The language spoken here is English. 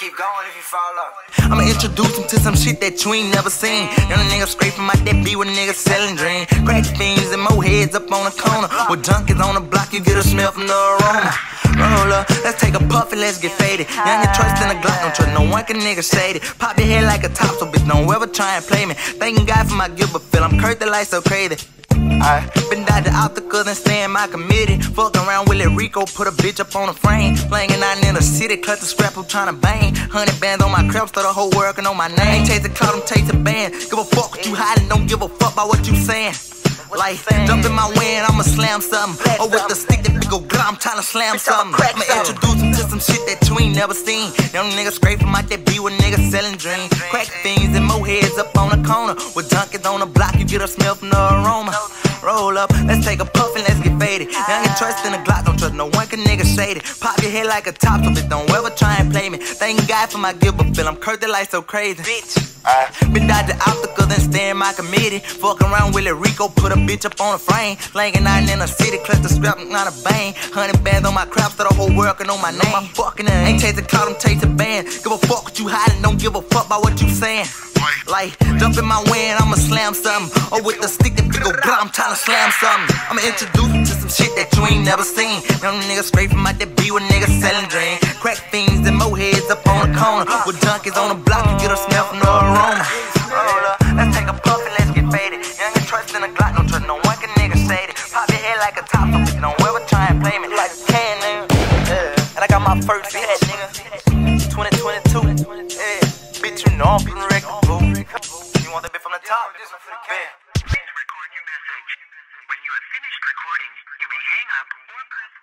keep going if you fall off. I'ma introduce him to some shit that you ain't never seen. Young nigga scraping my dead beat with niggas selling dream. Crack fiends and more heads up on the corner. With junkies on the block, you get a smell from the aroma. Roll up, let's take a puff and let's get faded. Young and trust in the Glock, don't trust no one can nigga shade it. Pop your head like a top, so bitch don't ever try and play me. Thanking God for my gift, but feel I'm cursed, the life so crazy. I been to out the cause and stay in my committed. Fuck around with it, Rico, put a bitch up on a frame. Playing out in the city, cut the scrap, I'm tryna bang. Hundred bands on my crap, start the whole working on my name. Chase the cloud, I'm chasing band. Give a fuck what you hiding, don't give a fuck about what you saying. Like, jump in my wind, I'ma slam something. Or oh, with the stick that go grab, I'm tryna slam something. I'ma introduce him to some shit that you ain't never seen. Young niggas scraping my that be with niggas selling dreams. Crack fiends and more heads up on the corner. With junkies on the block, you get a smell from the aroma. Roll up, let's take a puff and let's get faded. Young and trust in the Glock, don't trust no one can nigga shade it. Pop your head like a top, so bitch don't ever try and play me. Thank God for my gift, but feel I'm cursed, that life so crazy. Bitch. I been to obstacles and stay in my committee. Fuck around with it, Rico, put a bitch up on a frame. Laying out in the city, clutch the scrap, not a bang. Hundred bands on my crap, so the whole world can know my name. My fucking name. Ain't chasing clout, I'm chasing band. Give a fuck what you hiding, don't give a fuck about what you saying. Like, jump in my way and I'ma slam something. Or oh, with the stick that big ol' I'm tryna slam something. I'ma introduce you to some shit that you ain't never seen. Young niggas straight from out that B with niggas selling dreams. Crack fiends and moheads up on the corner. With junkies on the block, you get a smell from the aroma. Roll up, let's take a puff and let's get faded. Young and trust in a Glock, don't trust no one can nigga say it. Pop your head like a top, so don't ever try and play me. Like a cannon. Yeah, And I got my first hit, nigga and off and recover. You want the bit from the top? This for the cat. When you have finished recording, you may hang up or press